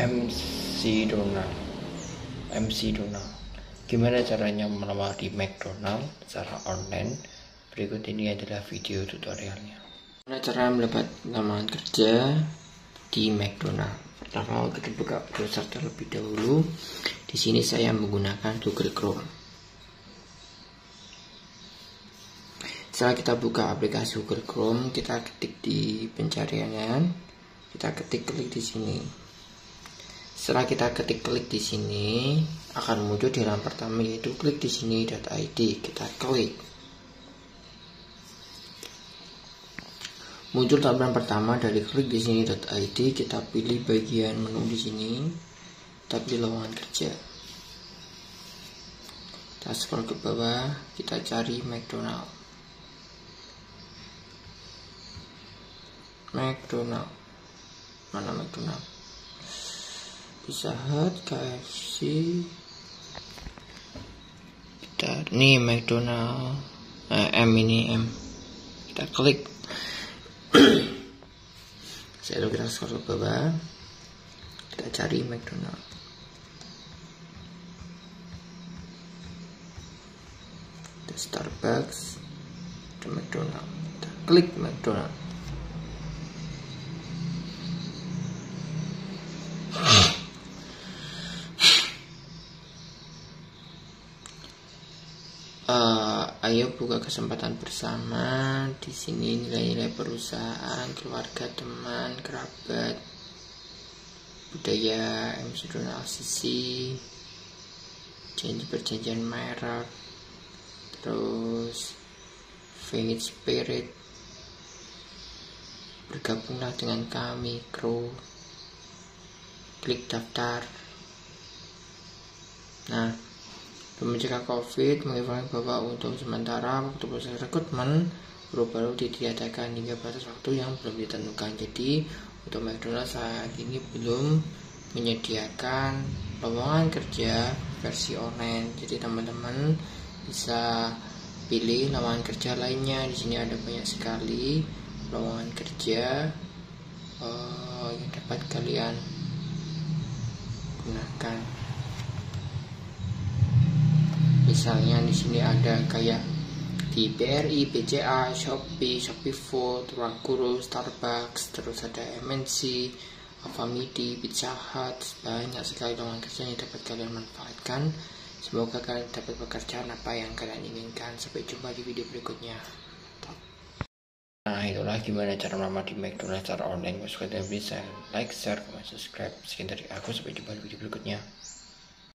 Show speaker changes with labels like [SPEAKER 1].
[SPEAKER 1] MC Donald. MC Donald. Gimana caranya melamar di McDonald secara online? Berikut ini adalah video tutorialnya. Gimana cara mendapat lamaran kerja di McDonald? Pertama kita buka browser terlebih dahulu. Di sini saya menggunakan Google Chrome. Setelah kita buka aplikasi Google Chrome, kita ketik di pencarian, kita ketik klik di sini setelah kita ketik klik di sini akan muncul di halaman pertama yaitu klik di sini .id kita klik. Muncul tampilan pertama dari klik di sini .id kita pilih bagian menu di sini. Kita pilih lowongan kerja. Kita scroll ke bawah. Kita cari McDonald. McDonald. Mana McDonald Pizza Hut, KFC kita nih McDonald eh, M ini M. Kita klik. Saya kita scroll ke bawah kita cari McDonald. Starbucks McDonald. Kita klik McDonald uh, ayo buka kesempatan bersama. Di sini nilai-nilai perusahaan keluarga teman kerabat budaya emosional sisi janji perjanjian merek terus Phoenix Spirit. Bergabunglah dengan kami kru. Klik daftar. Nah mencegah COVID menginformasikan bahwa untuk sementara waktu proses rekrutmen baru-baru ditiadakan hingga batas waktu yang belum ditentukan. Jadi untuk McDonald's saat ini belum menyediakan lowongan kerja versi online. Jadi teman-teman bisa pilih lowongan kerja lainnya. Di sini ada banyak sekali lowongan kerja uh, yang dapat kalian gunakan misalnya di sini ada kayak di BRI, BCA, Shopee, Shopee Food, Ruang Guru, Starbucks, terus ada MNC, Alfamidi, Pizza Hut, banyak sekali lowongan kerja yang dapat kalian manfaatkan. Semoga kalian dapat pekerjaan apa yang kalian inginkan. Sampai jumpa di video berikutnya. Nah itulah gimana cara melamar di McDonald's secara online. Suka dan bisa like, share, comment, subscribe. Sekian dari aku. Sampai jumpa di video berikutnya.